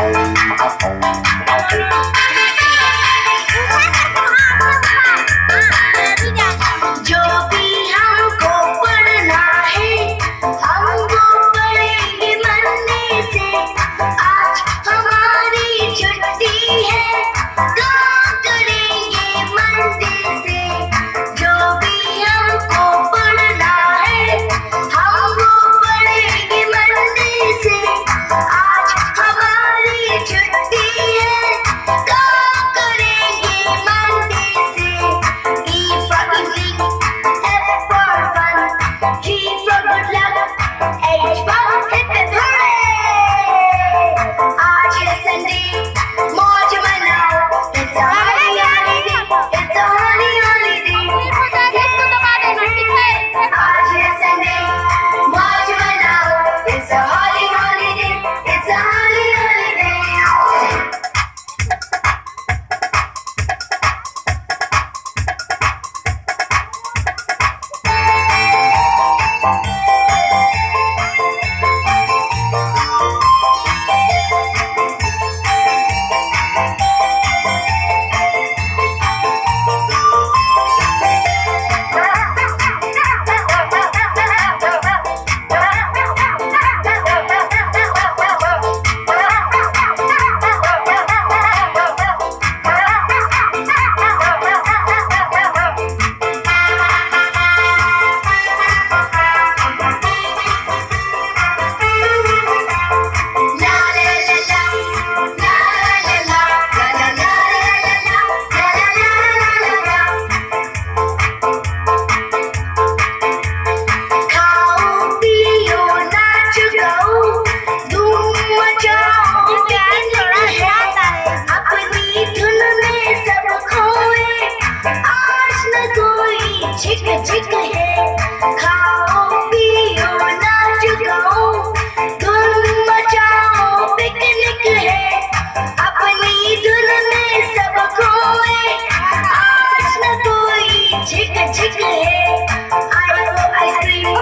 Thank you. झिक झिक है। खाओ पियो नाच गाओ। धुन मचाओ पिकनिक है। अपनी धुन में सब खोए। आज न कोई झिक झिक है। आइसक्रीम